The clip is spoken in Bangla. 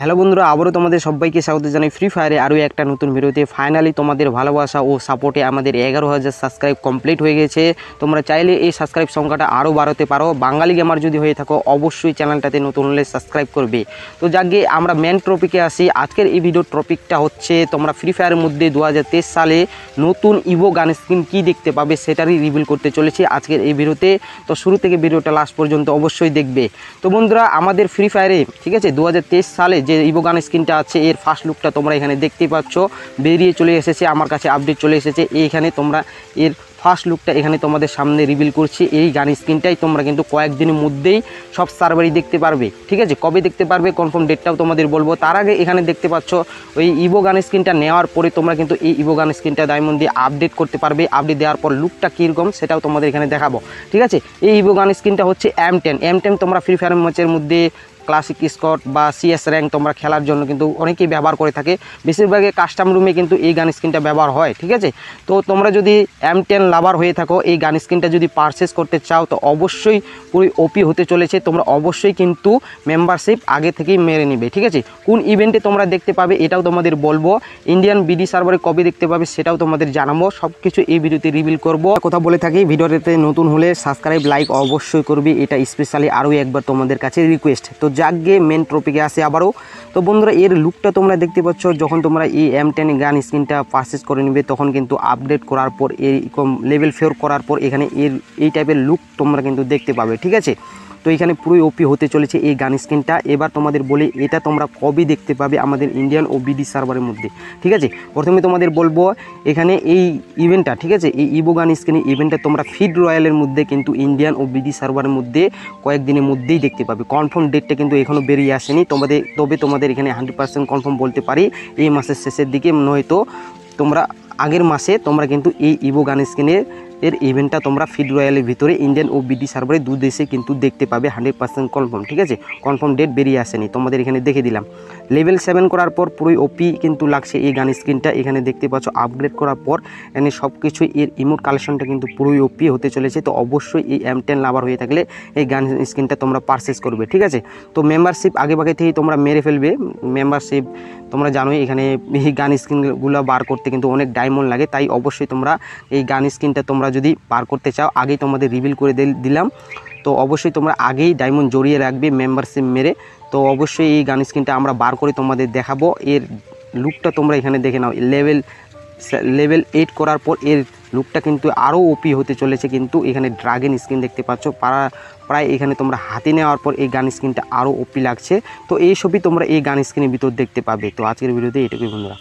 হ্যালো বন্ধুরা, আবারও তোমাদের সবাইকে স্বাগত জানাই ফ্রি ফায়ারে আরও একটা নতুন ভিডিওতে। ফাইনালি তোমাদের ভালোবাসা ও সাপোর্টে আমাদের এগারো হাজার সাবস্ক্রাইব কমপ্লিট হয়ে গেছে। তোমরা চাইলে এই সাবস্ক্রাইব সংখ্যাটা আরও বাড়াতে পারো। বাঙালি গেমার যদি হয়ে থাকো, অবশ্যই চ্যানেলটাতে নতুন হলে সাবস্ক্রাইব করবে। তো যাকে আমরা মেন টপিকে আসি, আজকের এই ভিডিওর টপিকটা হচ্ছে তোমরা ফ্রি ফায়ারের মধ্যে দু হাজার তেইশ সালে নতুন ইভো গান স্ক্রিন কী দেখতে পাবে সেটারই রিভিল করতে চলেছি আজকের এই ভিডিওতে। তো শুরু থেকে ভিডিওটা লাস্ট পর্যন্ত অবশ্যই দেখবে। তো বন্ধুরা, আমাদের ফ্রি ফায়ারে ঠিক আছে দু হাজার তেইশ সালে যে ইভো গান স্ক্রিনটা আছে, এর ফার্স্ট লুকটা তোমরা এখানে দেখতেই পাচ্ছ। বেরিয়ে চলে এসেছে, আমার কাছে আপডেট চলে এসেছে। এইখানে তোমরা এর ফার্স্ট লুকটা এখানে তোমাদের সামনে রিভিল করছি। এই গান স্ক্রিনটাই তোমরা কিন্তু কয়েকদিনের মধ্যেই সব সার্ভারই দেখতে পারবে। ঠিক আছে? কবে দেখতে পারবে কনফার্ম ডেটটাও তোমাদের বলব। তার আগে এখানে দেখতে পাচ্ছ, ওই ইভো গান স্ক্রিনটা নেওয়ার পরে তোমরা কিন্তু এই ইভো গান স্ক্রিনটা ডায়মন্ড দিয়ে আপডেট করতে পারবে। আপডেট দেওয়ার পর লুকটা কীরকম, সেটাও তোমাদের এখানে দেখাবো। ঠিক আছে? এই ইভো গান স্ক্রিনটা হচ্ছে এম টেন এম টেন তোমরা ফ্রি ফায়ার ম্যাচের মধ্যে ক্লাসিক স্কট বা সিএস র্যাঙ্ক তোমরা খেলার জন্য কিন্তু অনেকেই ব্যবহার করে থাকে। বেশিরভাগই কাস্টম রুমে কিন্তু এই গান স্ক্রিনটা ব্যবহার হয়, ঠিক আছে? তো তোমরা যদি এম টেন লাভার হয়ে থাকো, এই গান স্ক্রিনটা যদি পারচেস করতে চাও, তো অবশ্যই পুরো ওপি হতে চলেছে। তোমরা অবশ্যই কিন্তু মেম্বারশিপ আগে থেকেই মেরে নিবে, ঠিক আছে? কোন ইভেন্টে তোমরা দেখতে পাবে এটাও তোমাদের বলব। ইন্ডিয়ান বিডি সার্ভারে কবে দেখতে পাবে সেটাও তোমাদের জানাব। সব কিছু এই ভিডিওতে রিভিল করব। কথা বলে থাকি ভিডিওতে নতুন হলে সাবস্ক্রাইব লাইক অবশ্যই করবি। এটা স্পেশালি আরও একবার তোমাদের কাছে রিকোয়েস্ট তো যাকে মেন টপিকে আসে আবারও। তো বন্ধুরা, এর লুকটা তোমরা দেখতে পাচ্ছ, যখন তোমরা এই এম টেন গান স্ক্রিনটা পারচেস করে নিবে, তখন কিন্তু আপডেট করার পর এরকম লেভেল ফেয়ার করার পর, এখানে এর, এই টাইপের লুক তোমরা কিন্তু দেখতে পাবে, ঠিক আছে? তো এখানে পুরোই ওপি হতে চলেছে এই গান স্ক্রিনটা এবার তোমাদের বলি, এটা তোমরা কবে দেখতে পাবে আমাদের ইন্ডিয়ান ও বিডি সার্ভারের মধ্যে, ঠিক আছে? প্রথমে তোমাদের বলব, এখানে এই ইভেন্টটা ঠিক আছে? এই ইবো গান স্ক্রিনের ইভেন্টটা তোমরা ফিড রয়্যালের মধ্যে কিন্তু ইন্ডিয়ান ও বিডি সার্ভারের মধ্যে কয়েকদিনের মধ্যেই দেখতে পাবে। কনফার্ম ডেটটা কিন্তু এখনও বেরিয়ে আসেনি। তোমাদের, তবে তোমাদের এখানে হান্ড্রেড পার্সেন্ট কনফার্ম বলতে পারি, এই মাসের শেষের দিকে নয়তো তোমরা আগের মাসে তোমরা কিন্তু এই ইভো গান স্ক্রিনের এর ইভেন্টটা তোমরা ফিড রয়্যালের ভিতরে ইন্ডিয়ান ও বিডি সার্ভারে দু দেশে কিন্তু দেখতে পাবে হান্ড্রেড পার্সেন্ট কনফার্ম ঠিক আছে? কনফার্ম ডেট বেরিয়ে আসেনি, তোমাদের এখানে দেখে দিলাম। লেভেল সেভেন করার পর পুরোই ওপি কিন্তু লাগছে এই গান স্ক্রিনটা এখানে দেখতে পাচ্ছ আপগ্রেড করার পর এখানে সব কিছুই এর ইমোট কালেকশনটা কিন্তু পুরোই ওপি হতে চলেছে। তো অবশ্যই এই এম টেন লাভার হয়ে থাকলে এই গান স্ক্রিনটা তোমরা পারচেস করবে, ঠিক আছে? তো মেম্বারশিপ আগে ভাগে থেকেই তোমরা মেরে ফেলবে। মেম্বারশিপ তোমরা জানোই এখানে এই গান স্ক্রিনগুলো বার করতে কিন্তু অনেক ডায়মন্ড লাগে। তাই অবশ্যই তোমরা এই গান স্ক্রিনটা তোমরা যদি বার করতে চাও, আগেই তোমাদের রিভিল করে দিলাম। তো অবশ্যই তোমরা আগেই ডায়মন্ড জড়িয়ে রাখবে মেম্বারশিপ মেরে। তো অবশ্যই এই গান স্ক্রিনটা আমরা বার করে তোমাদের দেখাবো। এর লুকটা তোমরা এখানে দেখে নাও। লেভেল লেভেল এইট করার পর এর লুকটা কিন্তু আরও ওপি হতে চলেছে কিন্তু এখানে ড্রাগন স্ক্রিন দেখতে পাচ্ছ। পারা, প্রায় এখানে তোমরা হাতে নেওয়ার পর এই গান স্ক্রিনটা আরও ওপি লাগছে। তো এই সবই তোমরা এই গান স্ক্রিনের ভিতর দেখতে পাবে। তো আজকের ভিডিওতে এটুকুই বন্ধুরা।